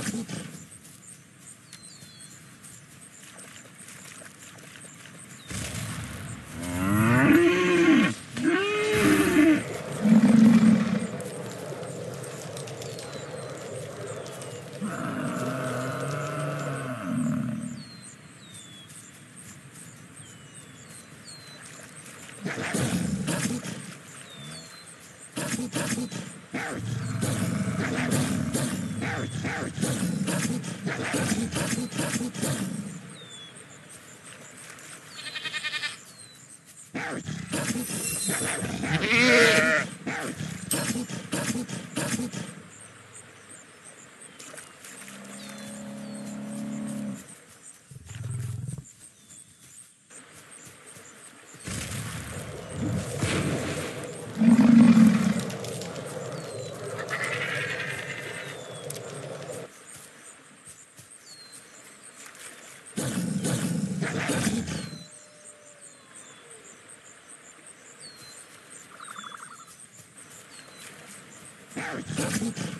Yeah. thank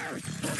embarrassed.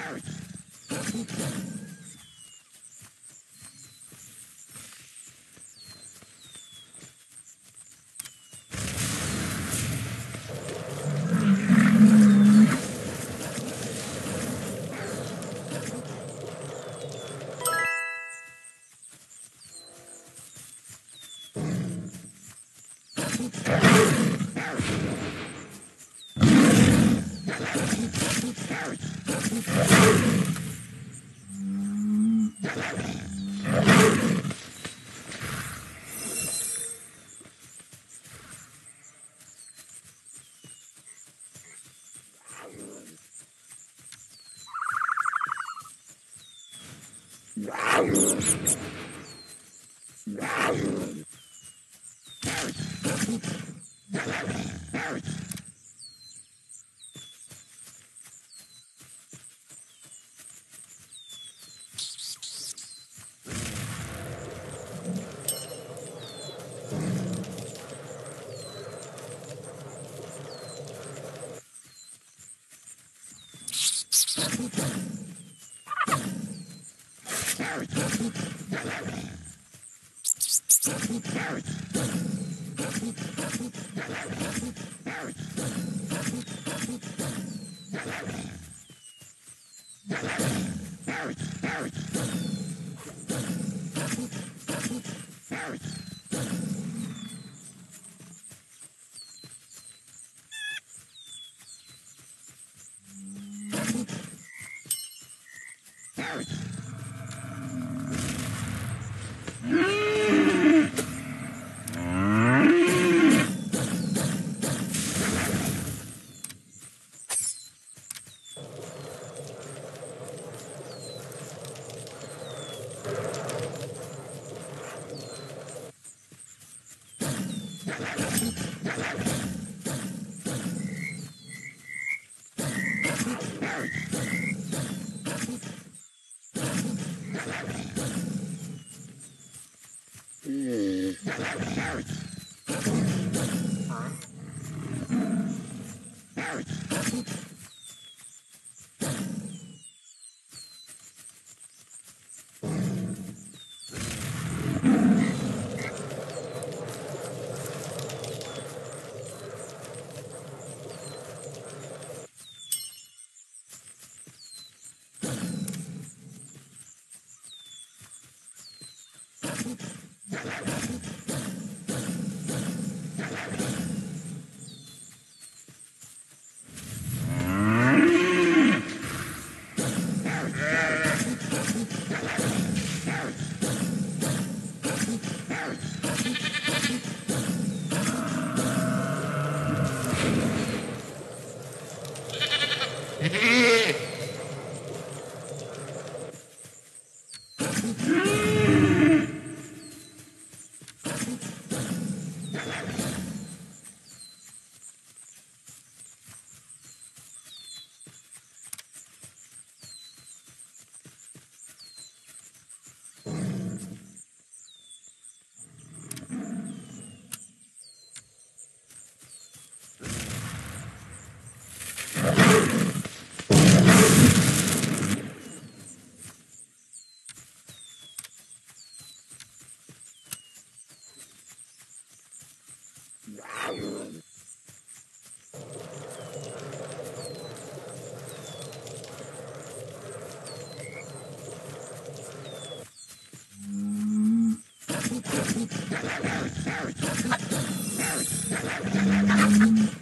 Barrett. Thank you. Thank you.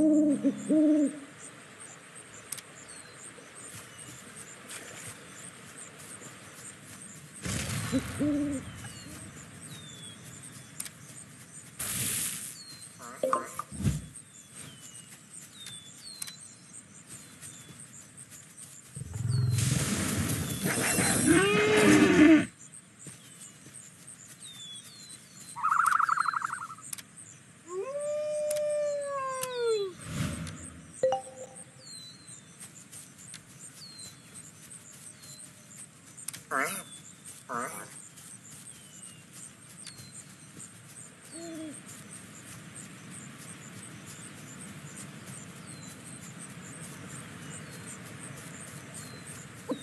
Ooh, ooh, ooh. Alright.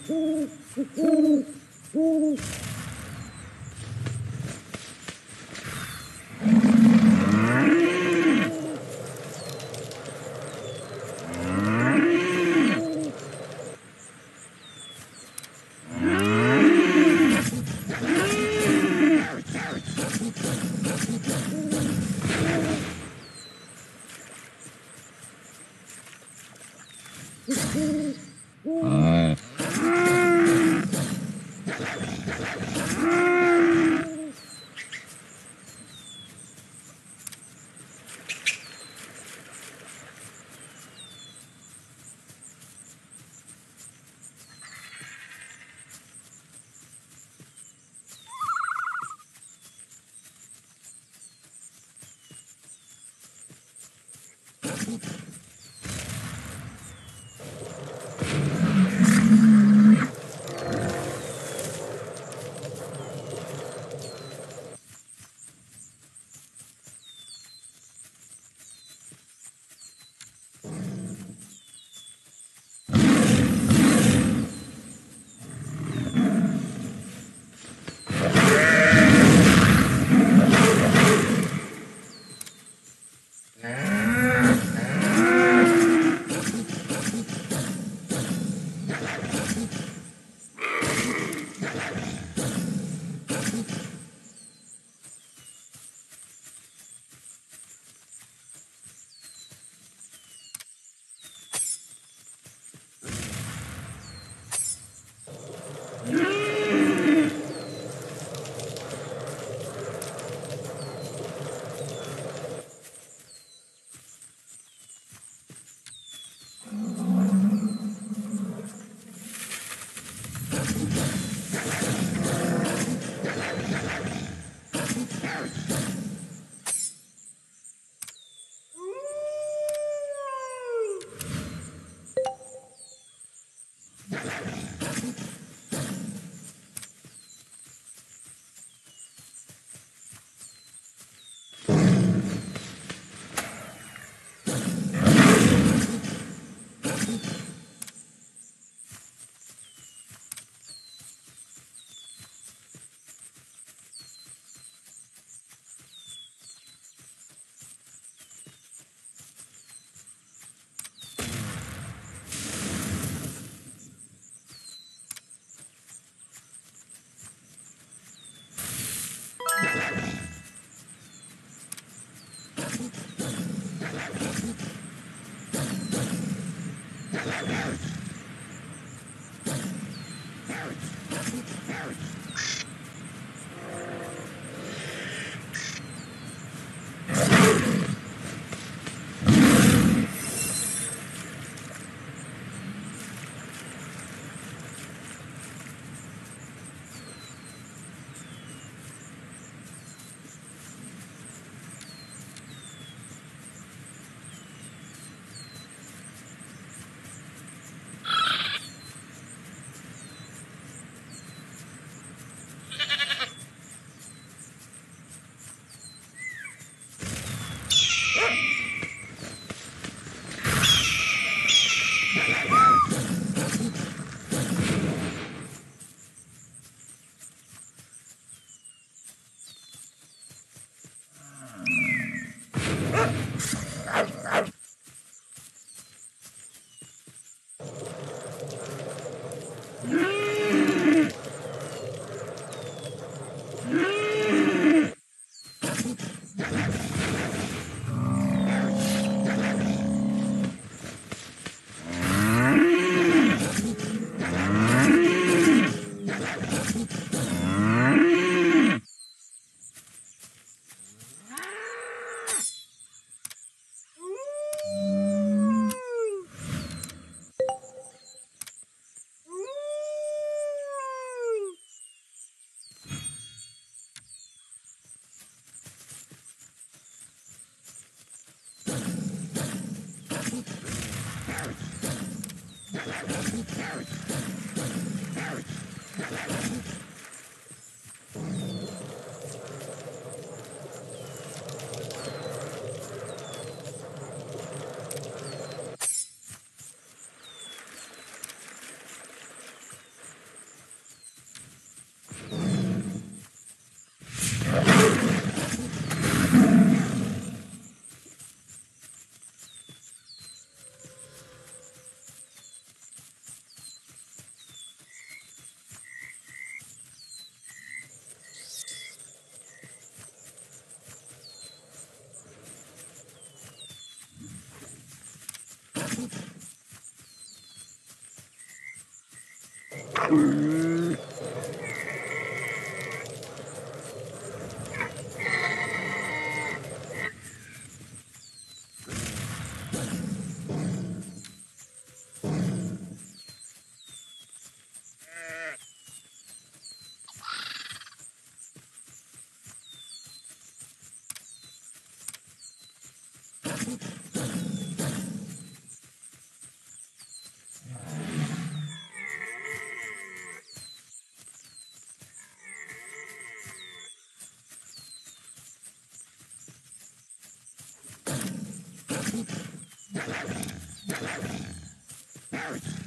Ooh, ooh, ooh. Harry! Harry! Harry! Ooh. Thank you.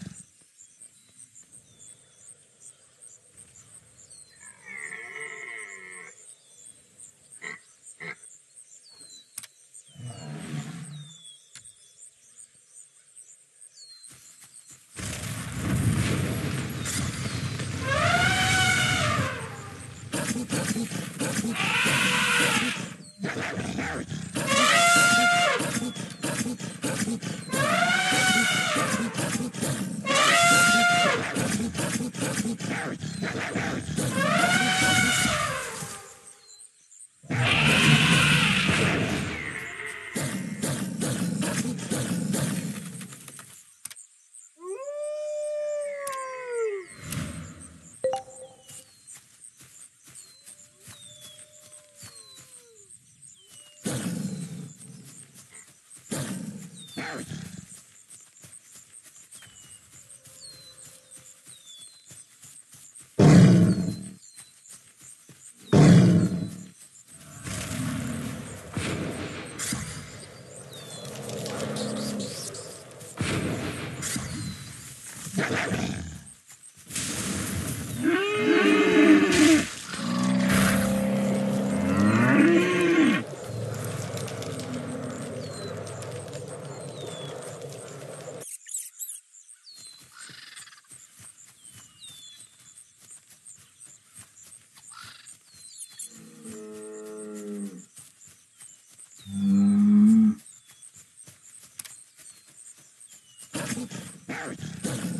Gary.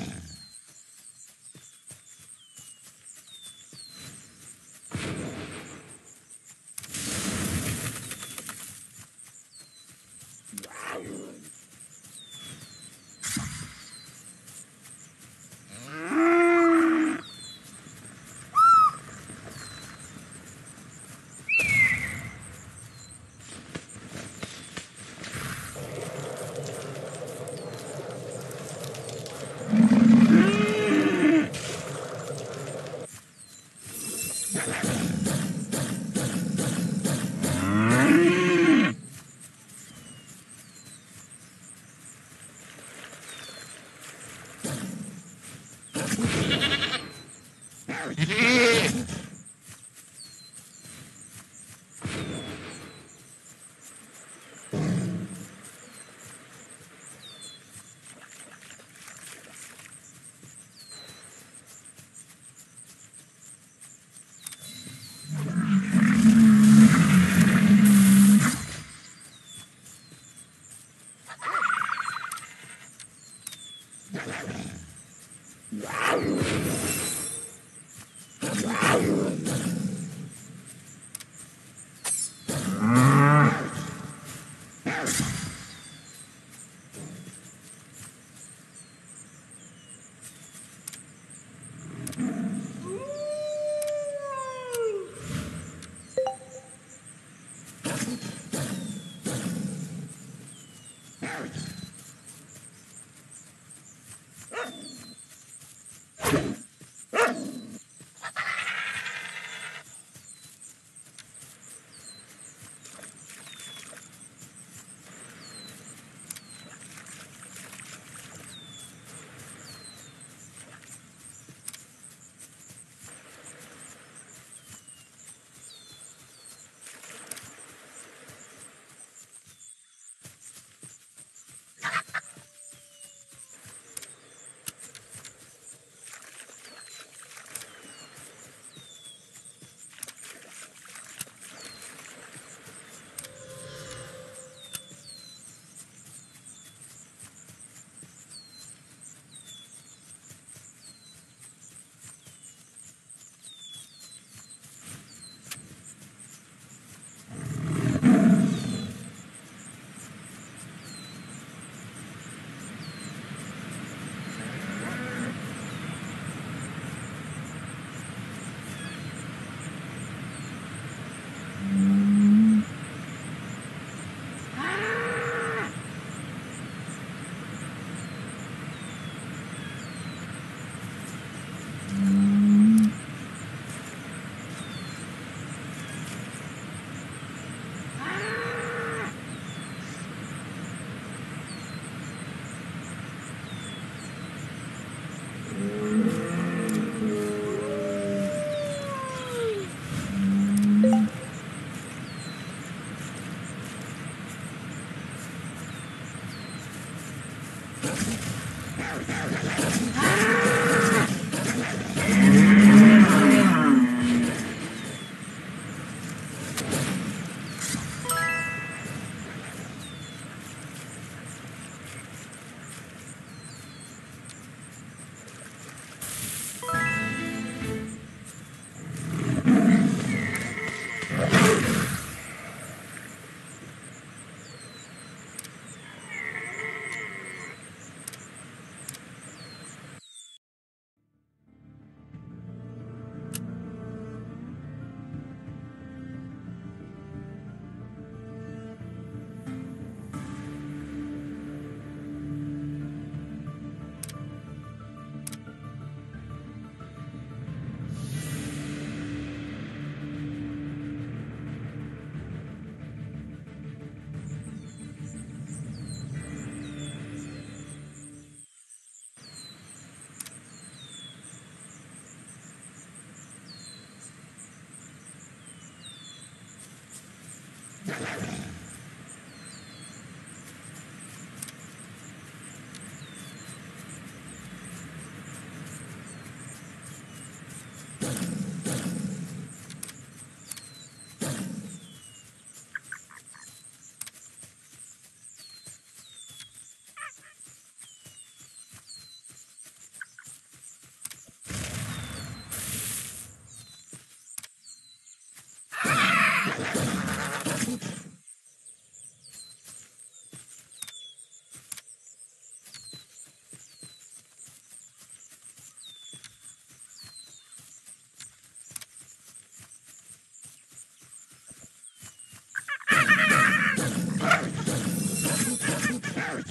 Garrett.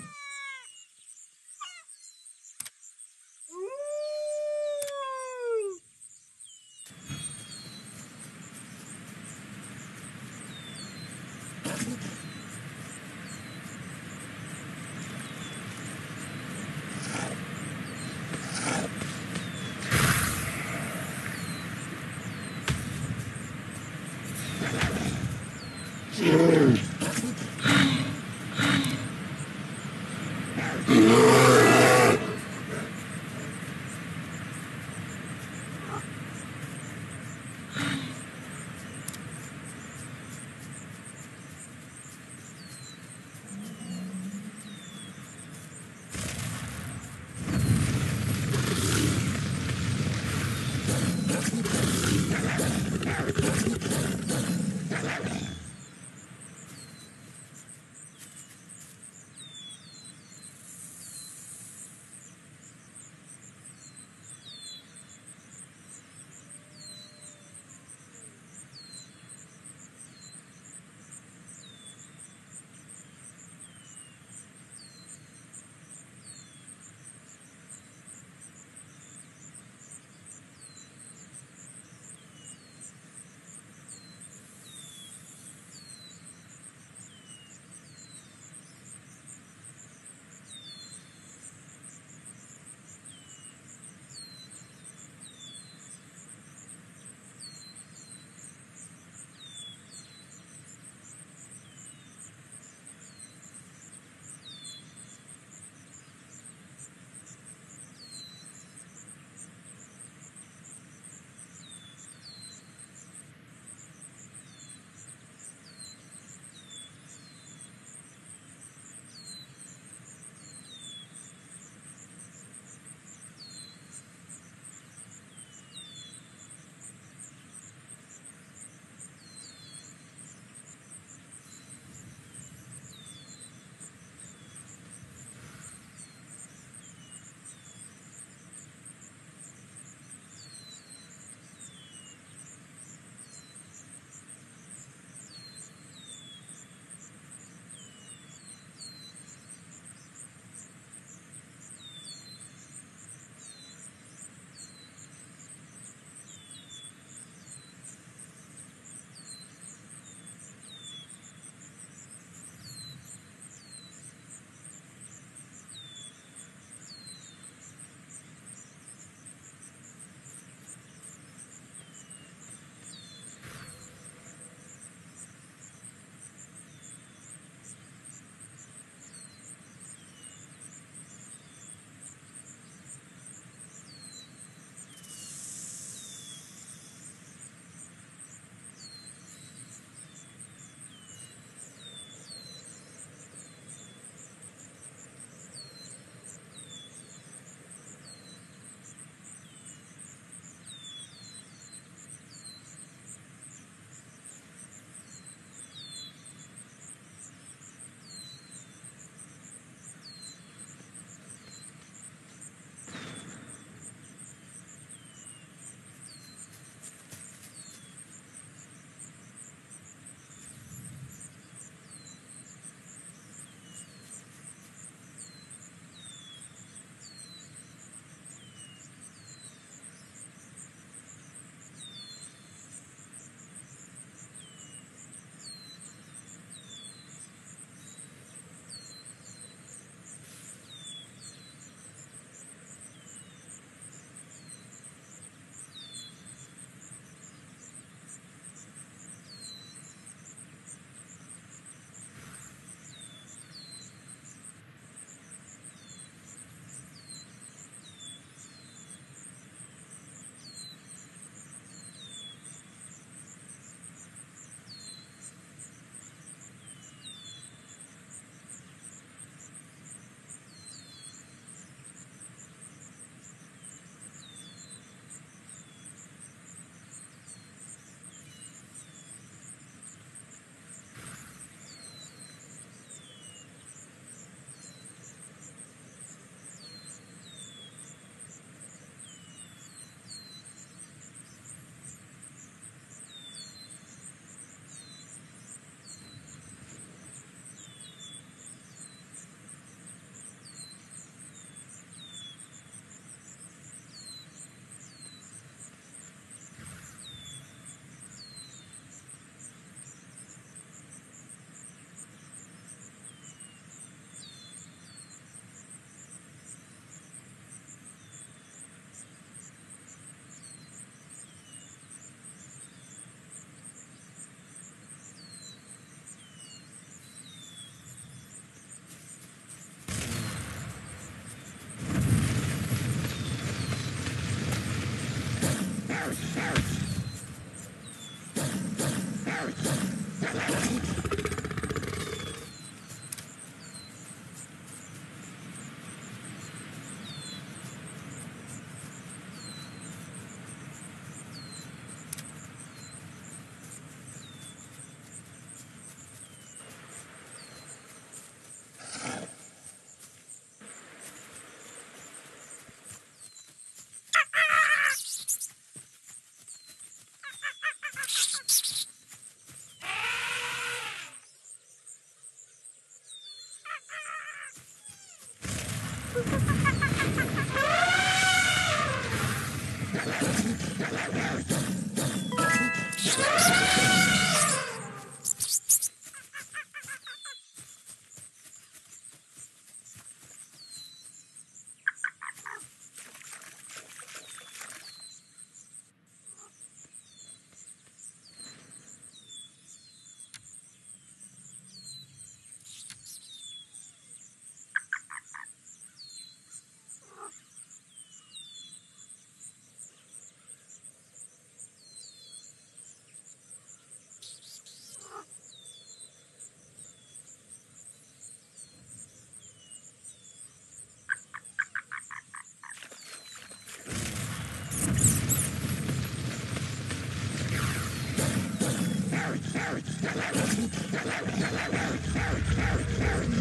Shoot! Shoot! Thank you.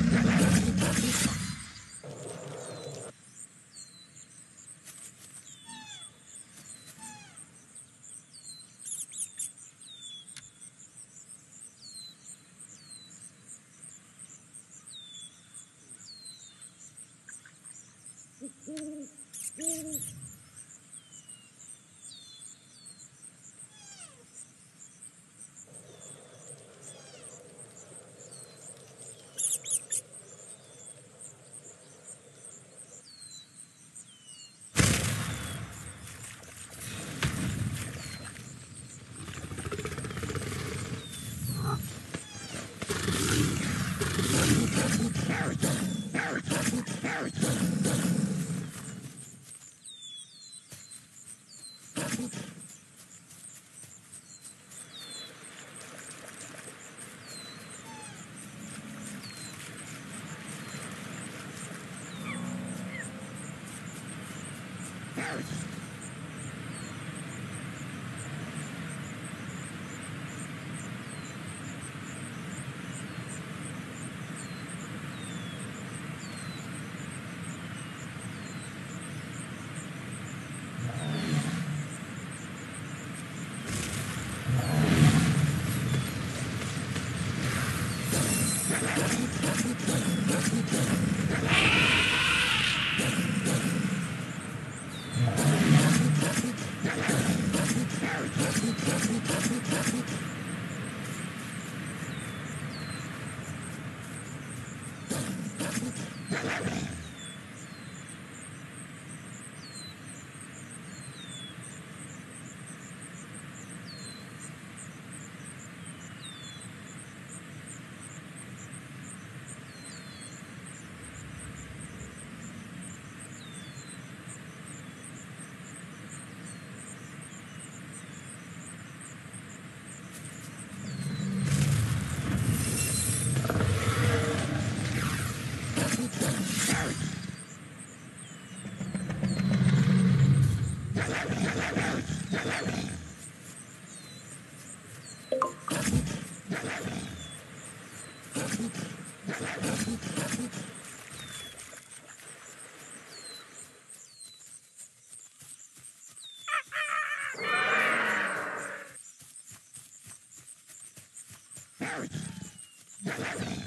Thank you.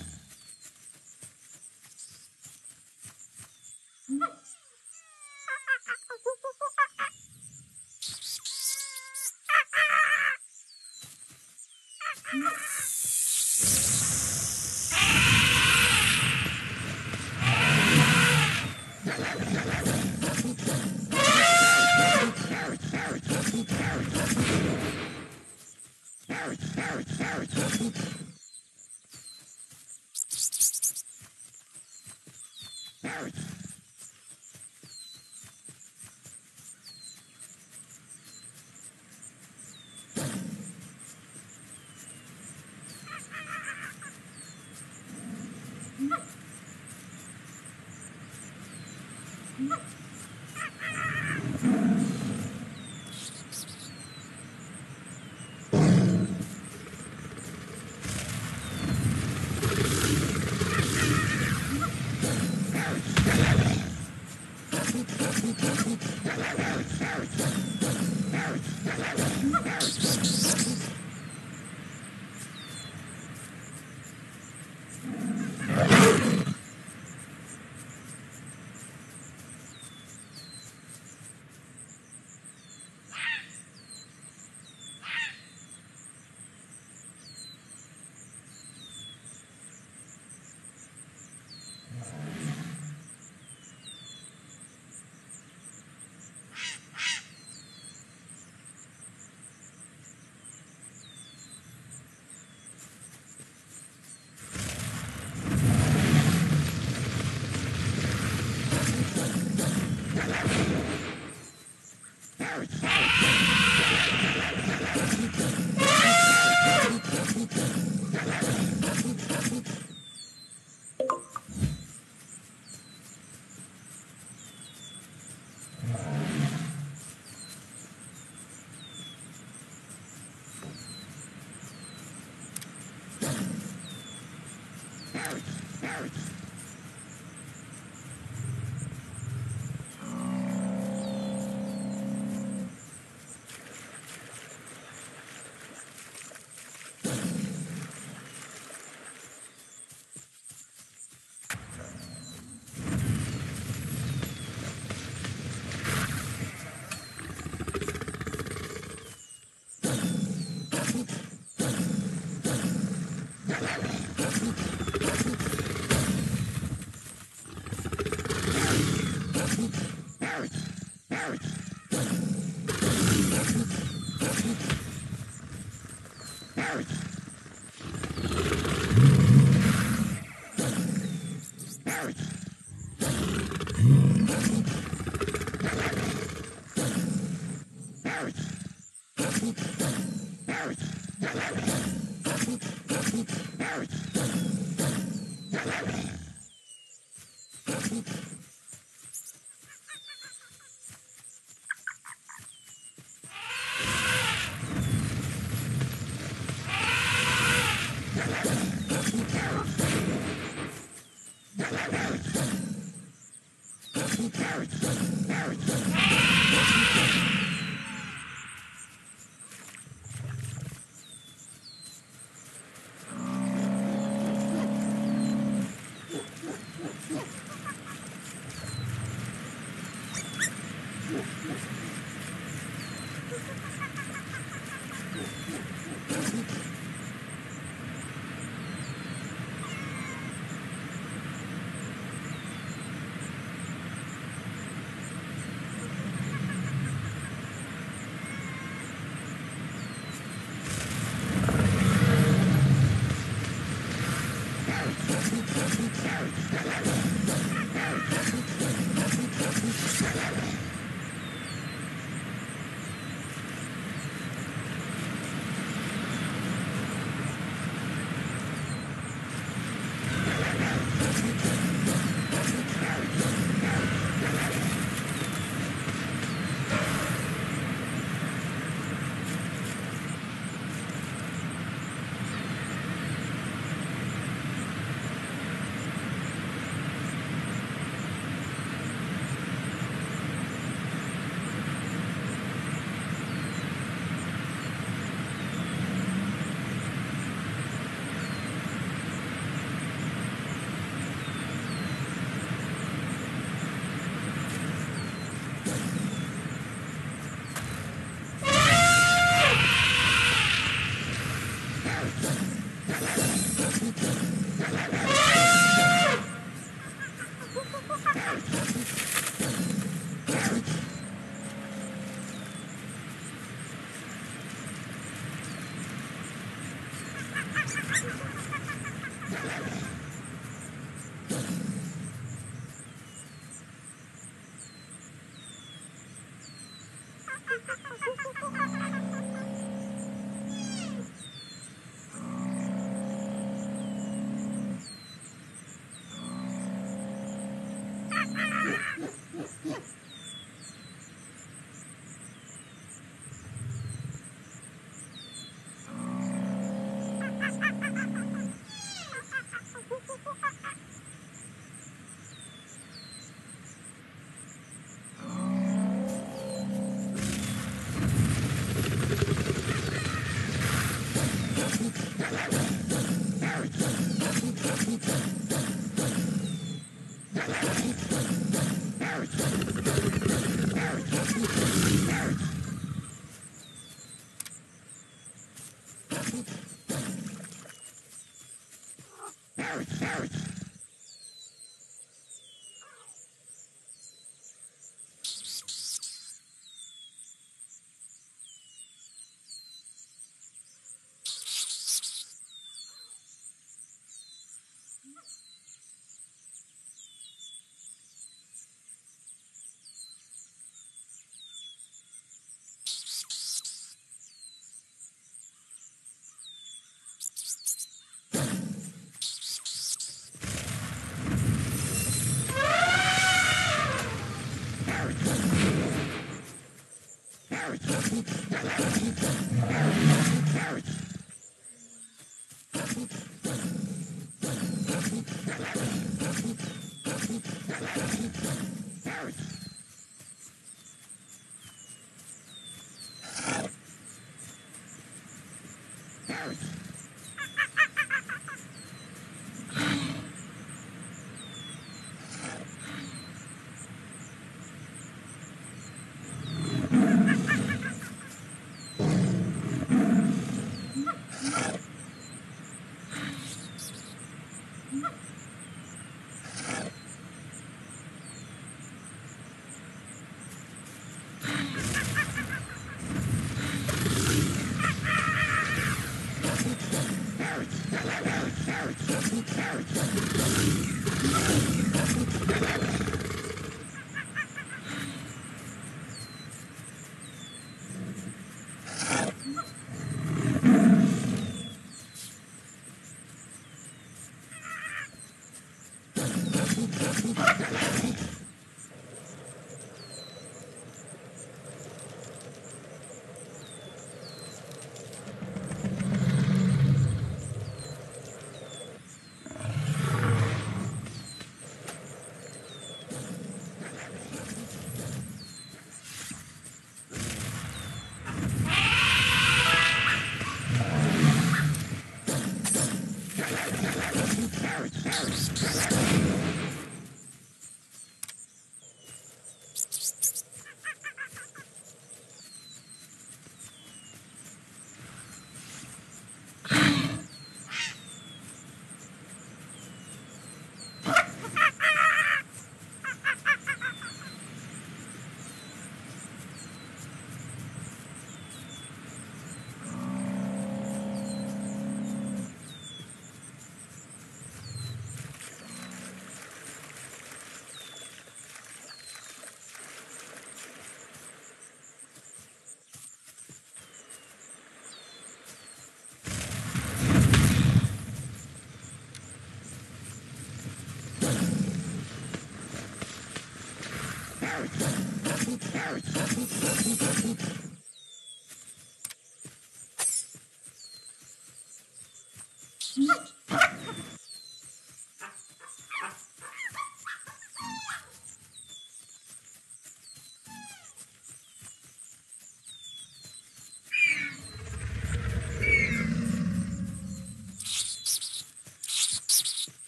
Ha ha ha!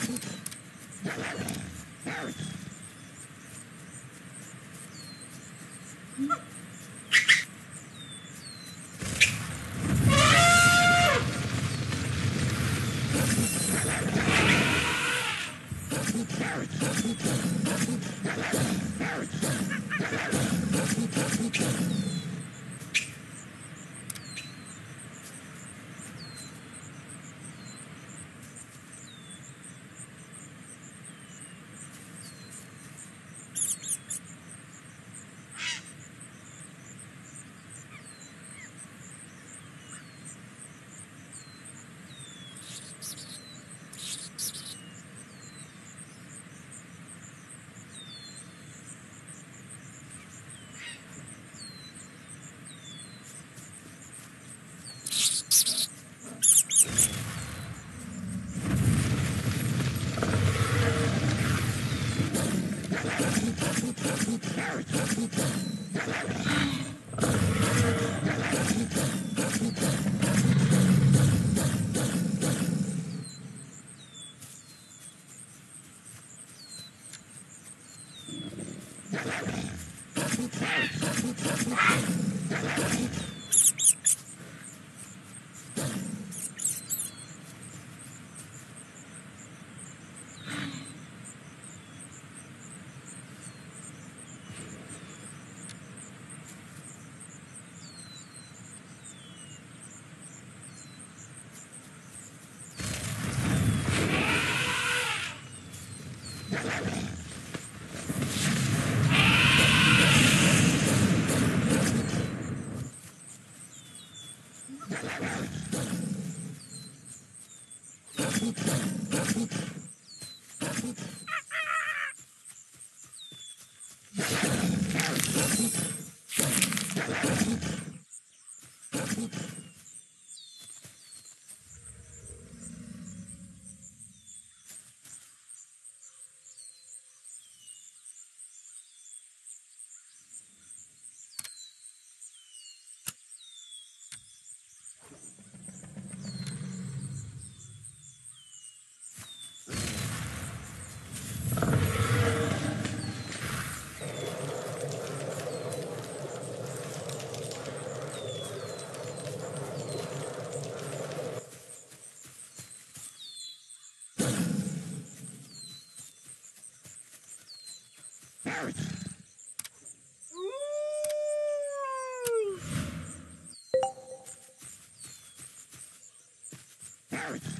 Thank you. earth.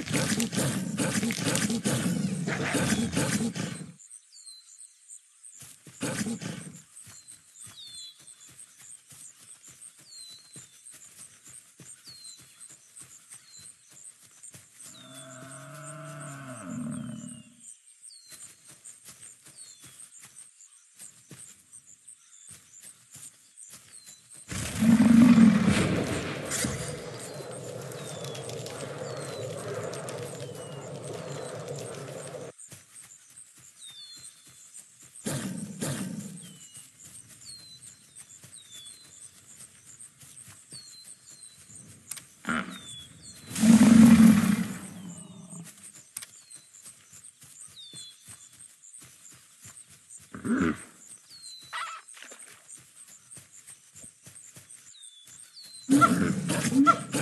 character.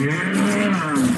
Yeah.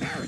Barry.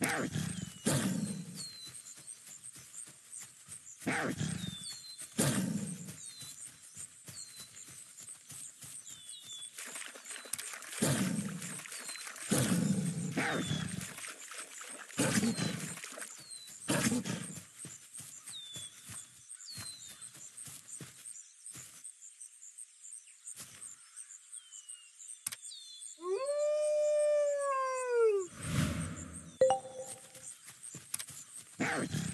Barrett. earth.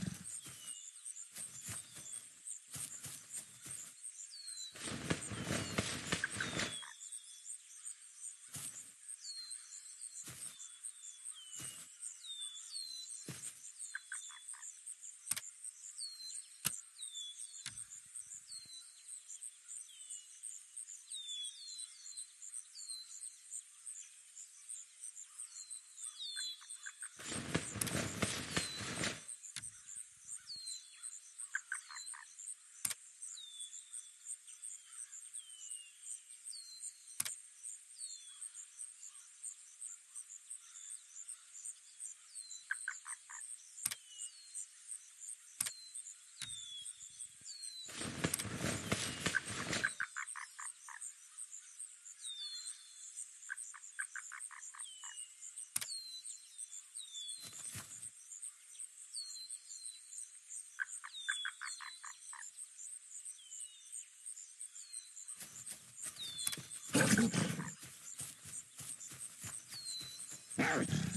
Ouch.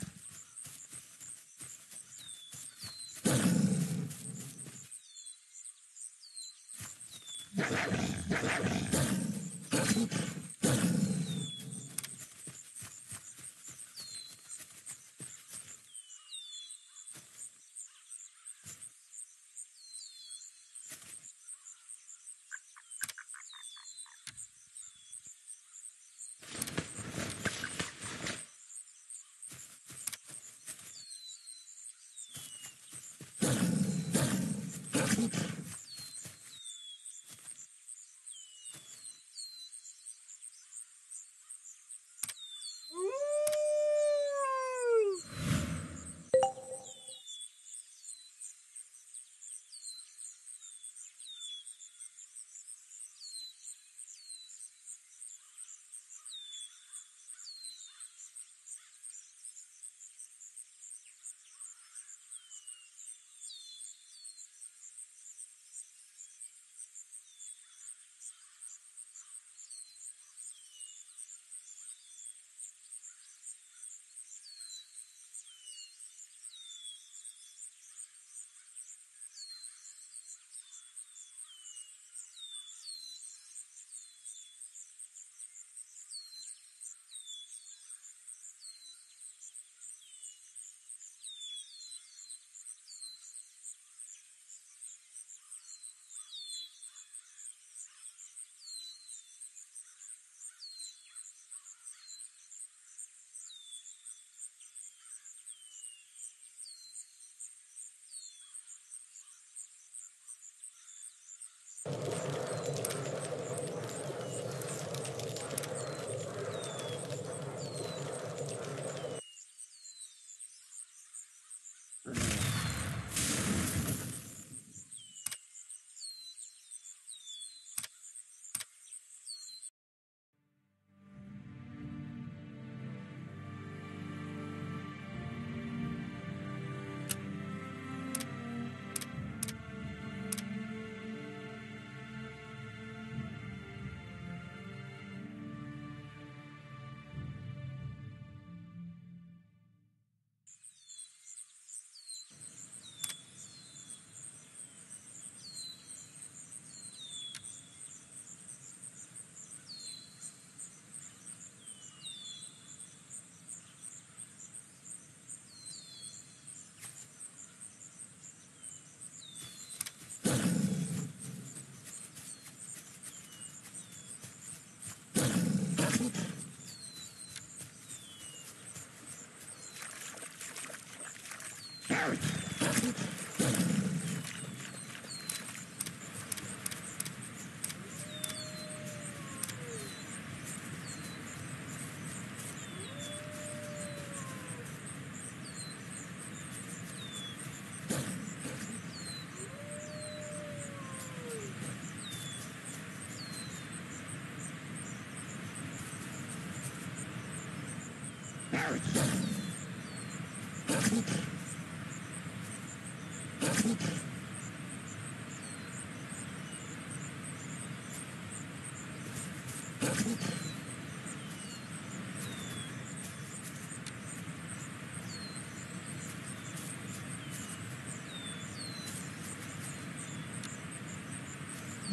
Barry.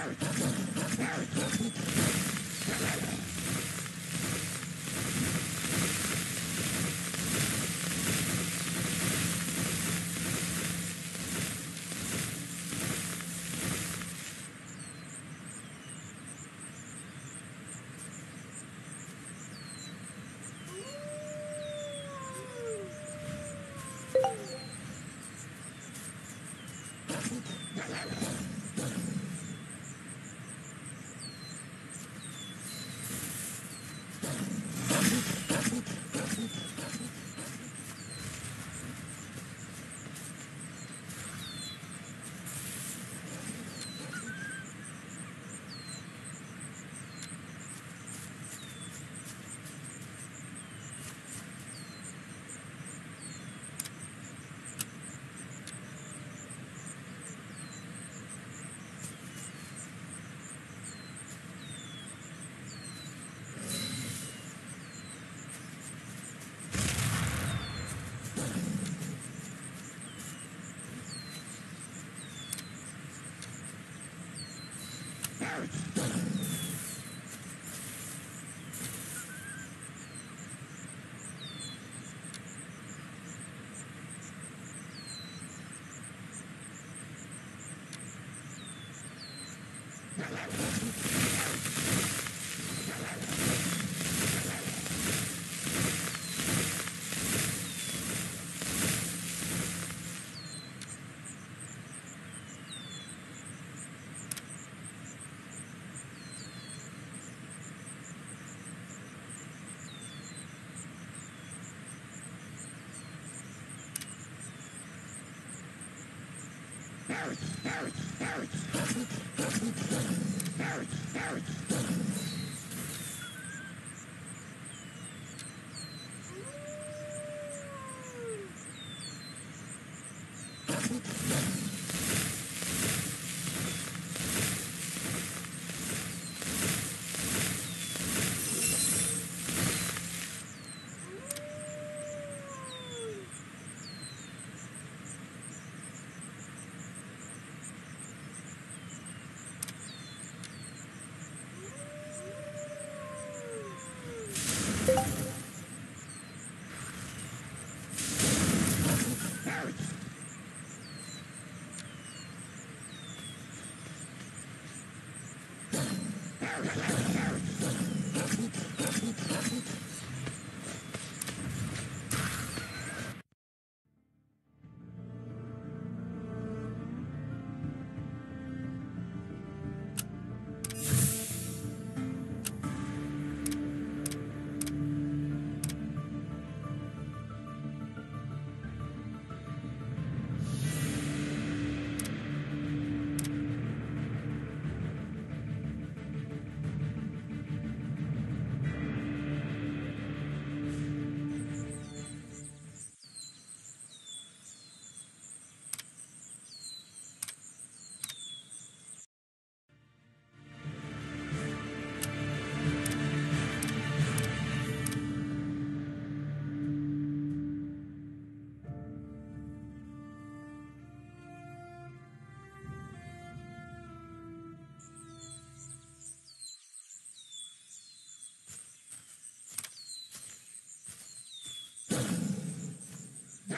Barry! Barry! Barrett, Barrett, Barrett.